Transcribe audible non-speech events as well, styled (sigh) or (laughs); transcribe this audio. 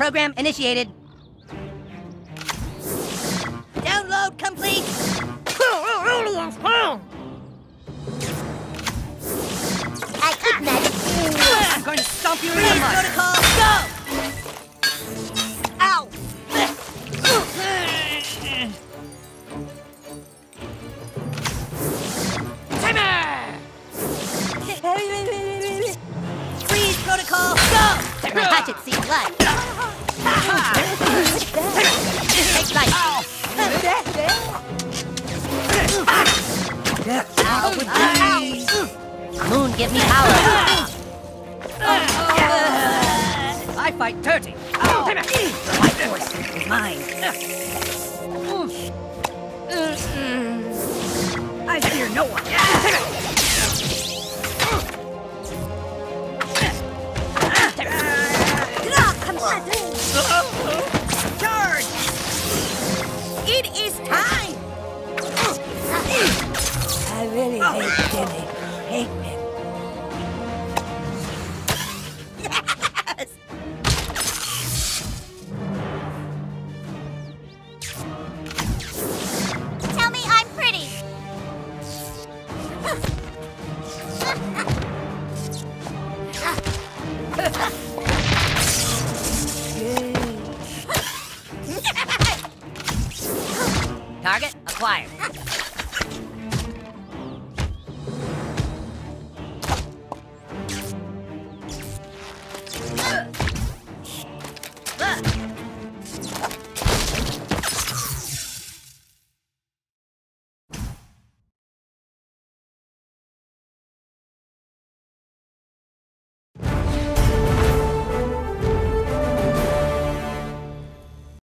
program initiated. Download complete. I could ah! magic. Ah! I'm going to stomp you in the mud. protocol, go! Ow! (laughs) (laughs) My hatchet see blood. Take light. Out with these. Moon, give me power. I fight dirty. My force is mine. I fear no one. Charge! It is time! I really ah. hate Jimmy. Hate him. Yes! Tell (laughs) Target acquired.